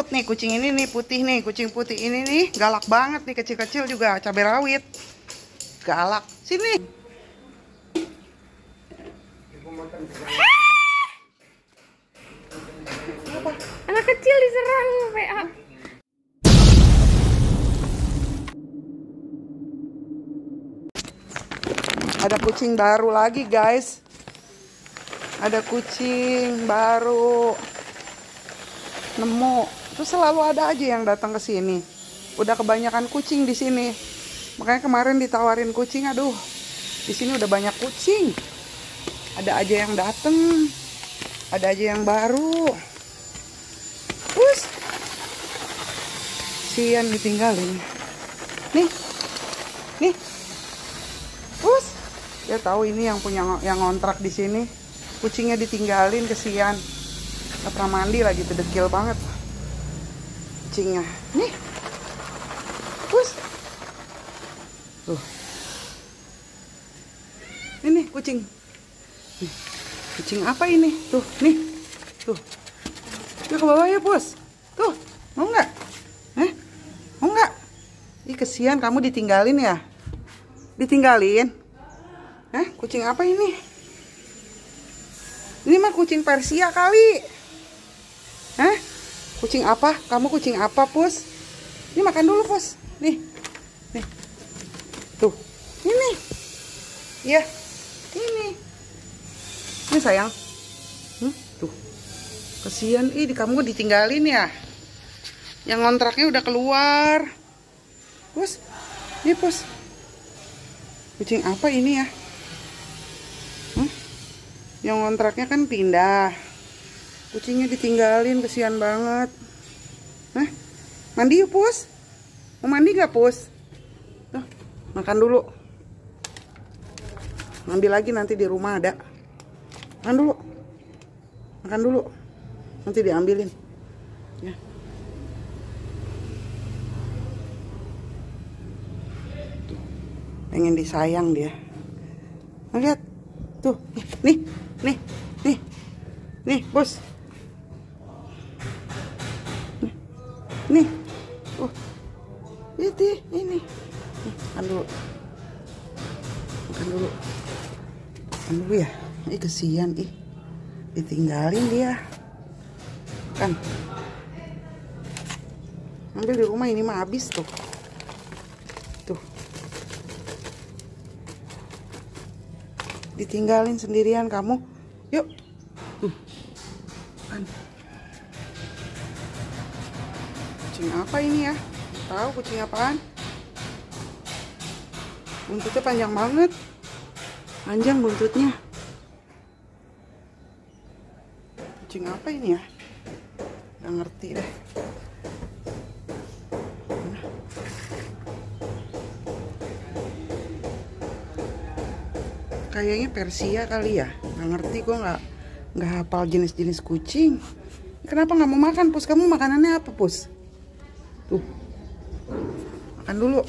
takut nih kucing ini nih putih nih kucing putih ini nih galak banget nih kecil-kecil juga cabai rawit. Galak. Sini. Anak kecil diserang PA. ada kucing baru lagi guys. Ada kucing baru. Nemu terus selalu ada aja yang datang ke sini. Udah kebanyakan kucing di sini. Makanya kemarin ditawarin kucing aduh di sini udah banyak kucing. Ada aja yang dateng. Ada aja yang baru. Terus sian ditinggalin. Nih. Nih. Terus dia tahu ini yang punya yang ngontrak di sini. Kucingnya ditinggalin kesian. Nggak pernah mandi lagi pedekil banget kucingnya. Nih. Terus tuh. Ini kucing. Nih. kucing apa ini? Tuh nih. Tuh. Dia ke bawah ya bos. Tuh mau nggak? Eh mau nggak? Ih kesian kamu ditinggalin ya? Ditinggalin? Hah, kucing apa ini? Ini mah kucing Persia kali. Hah? Kucing apa? Kamu kucing apa, Pus? Ini makan dulu, Pus. Nih. Nih. Tuh. Ini. Iya. Ini. Ini sayang. Hmm? Tuh. Kasihan ih di kamu ditinggalin ya. Yang kontraknya udah keluar. Pus. Ini, Pus. Kucing apa ini ya? yang kontraknya kan pindah kucingnya ditinggalin kesian banget. Hah? mandi yuk pus. Mau mandi gak pus? Tuh, makan dulu. Ambil lagi nanti di rumah ada. Makan dulu. Makan dulu. Nanti diambilin. Ya. Pengen disayang dia. Nah, lihat. Tuh. Nih nih nih. Nih bos nih. Itu ini. Nih, makan dulu. Makan dulu. Makan dulu ya. Ih kesian ih. Ditinggalin dia. Kan. Ambil di rumah ini mah habis tuh. Tuh. Ditinggalin sendirian kamu. Yuk kucing apa ini ya? Tahu kucing apaan? Buntutnya panjang banget. Panjang buntutnya. Kucing apa ini ya? Nggak ngerti deh. Kayaknya Persia kali ya. Nggak ngerti gue nggak nggak hafal jenis-jenis kucing. Kenapa nggak mau makan pus? Kamu makanannya apa pus tuh. Makan dulu.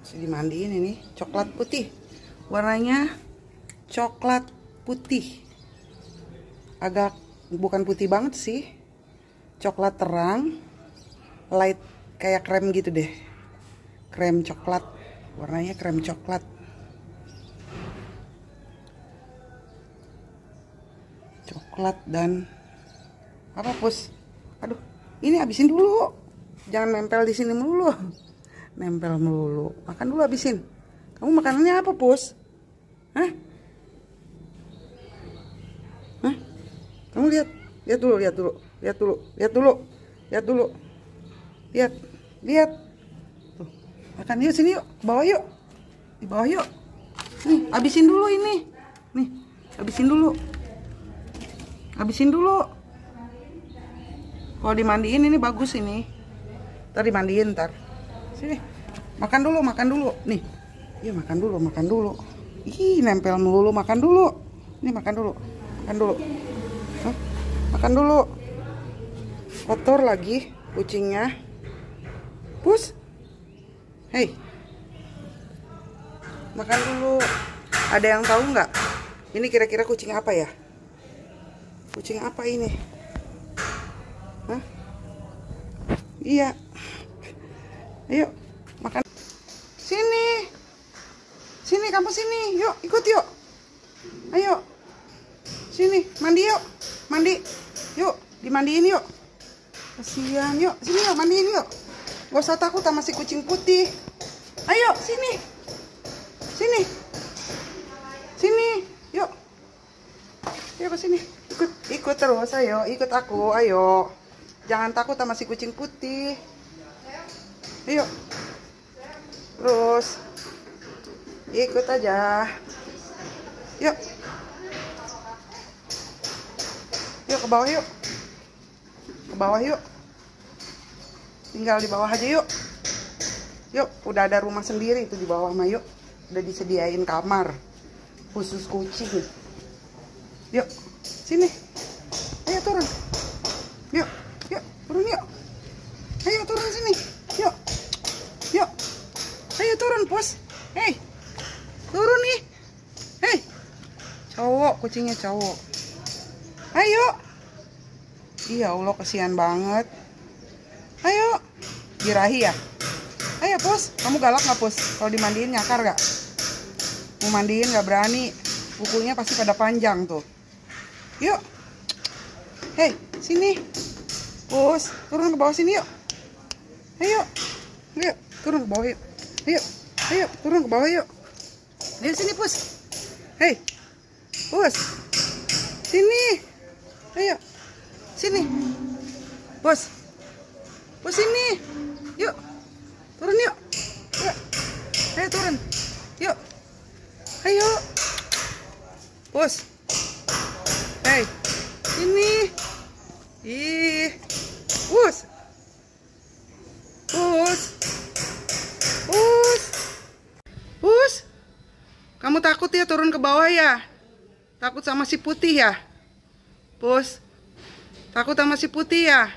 Masih dimandiin ini coklat putih. Warnanya coklat putih. Agak bukan putih banget sih. Coklat terang light kayak krem gitu deh. Krem coklat. Warnanya krem coklat. Coklat dan apa pus? Aduh ini habisin dulu. Jangan nempel di sini melulu. Nempel melulu. Makan dulu habisin. Kamu makanannya apa pus? Hah? Hah? Kamu lihat, lihat dulu, lihat dulu, lihat dulu, lihat dulu, lihat dulu, lihat, lihat. Tuh, makan yuk sini yuk, ke bawah yuk, di bawah yuk. Nih, habisin dulu ini, nih, habisin dulu, habisin dulu. Kalau dimandiin ini bagus ini, ntar dimandiin ntar. Sini, makan dulu, makan dulu, nih. Iya makan dulu, makan dulu. Ih, nempel melulu, makan dulu. Nih makan dulu makan dulu Hah? makan dulu kotor lagi kucingnya. Pus. Hei. Makan dulu. Ada yang tahu nggak? Ini kira-kira kucing apa ya? Kucing apa ini? Hah? Iya. Ayo, makan. Sini. Sini, kamu sini. Yuk, ikut yuk. Ayo. Sini, mandi yuk. Mandi. Yuk, dimandiin yuk. Kasihan, yuk. Sini yuk, mandiin yuk. Gak usah takut sama si kucing putih. Ayo, sini. Sini. Sini. Yuk. Yuk ke sini. Ikut, ikut terus. Ayo, ikut aku. Ayo. Jangan takut sama si kucing putih. Ayo. Terus. Ikut aja. Yuk. Yuk ke bawah yuk. Ke bawah yuk. Tinggal di bawah aja yuk. Yuk, udah ada rumah sendiri itu di bawah mah yuk. Udah disediain kamar khusus kucing. Yuk, sini. Ayo turun. Yuk, yuk, turun yuk. Ayo turun sini. Yuk. Yuk. Ayo turun, Pos. Hei. Turun nih. Hei. Cowok, kucingnya cowok. Ayo. Iya Allah kesian banget. Birahi ya? Ayo pus, kamu galak nggak pus? Kalau dimandiin nyakar gak? Mau mandiin nggak berani. Kukunya pasti pada panjang tuh. Yuk. Hei, sini. Pus, turun ke bawah sini yuk. Ayo. Ayo, turun ke bawah yuk. Ayo. Ayo, turun ke bawah yuk. Ayo sini pus. Hei. Pus. Sini. Ayo. Sini. Bos. Bos sini. Yuk. Turun yuk. Yuk. Ayo turun. Yuk. Ayo. Bos. Hei. Sini. Ih. Bos. Bos. Bos. Bos. Kamu takut ya turun ke bawah ya? Takut sama si putih ya? Bos. Takut sama si putih ya?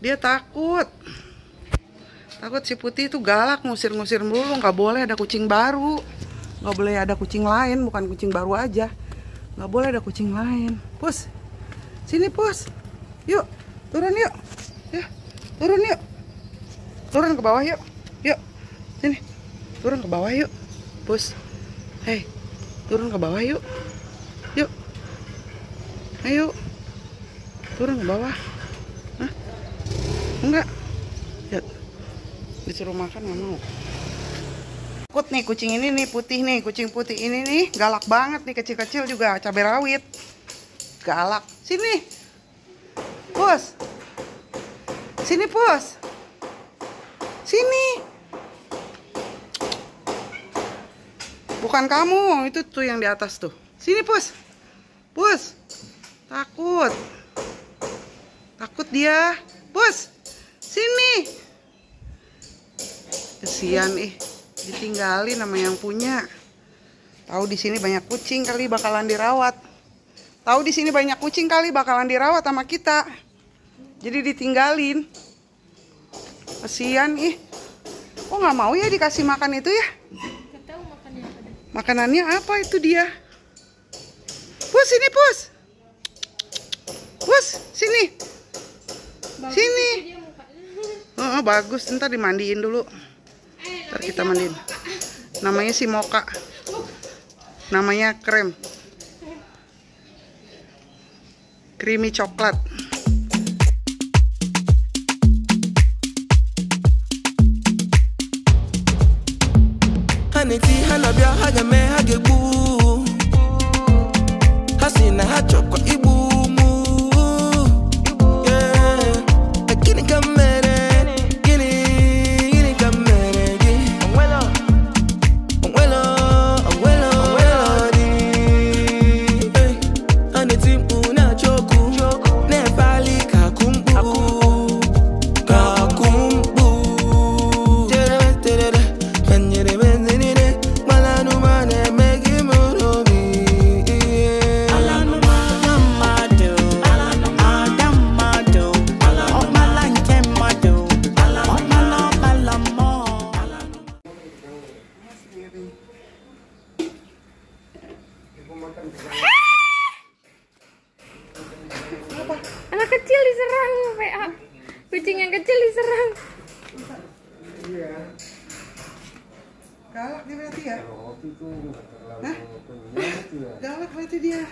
Dia takut. Takut si putih itu galak ngusir-ngusir mulu, nggak boleh ada kucing baru. Nggak boleh ada kucing lain, bukan kucing baru aja. Nggak boleh ada kucing lain. Pus, sini pus. Yuk, turun yuk. Ya, turun yuk. Turun ke bawah yuk. Yuk, sini. Turun ke bawah yuk. Pus, hei, turun ke bawah yuk. Yuk. Ayo. Turun ke bawah. Hah? Enggak. Disuruh makan nggak mau. Takut nih kucing ini nih putih nih, kucing putih ini nih galak banget nih kecil-kecil juga cabai rawit. Galak. Sini. Pus. Sini, Pus. Sini. Bukan kamu, itu tuh yang di atas tuh. Sini, Pus. Pus. Takut. Takut dia. Pus. Sini. Kesian ih. Ditinggalin sama yang punya. Tahu di sini banyak kucing kali bakalan dirawat. Tahu di sini banyak kucing kali bakalan dirawat sama kita. Jadi ditinggalin. Kesian ih. Kok nggak mau ya dikasih makan itu ya? Gak tahu makannya apa deh. Makanannya apa itu dia? Pus sini pus. Pus sini. Bagus Sini. Oh, bagus ntar dimandiin dulu. Namanya kita mandiin. Namanya si Moka. Namanya krem. Creamy coklat. ha na-eti ha na-abịa ha ga-eme Galak dia berarti ya? Kalau nggak terlalu ya. Galak berarti dia.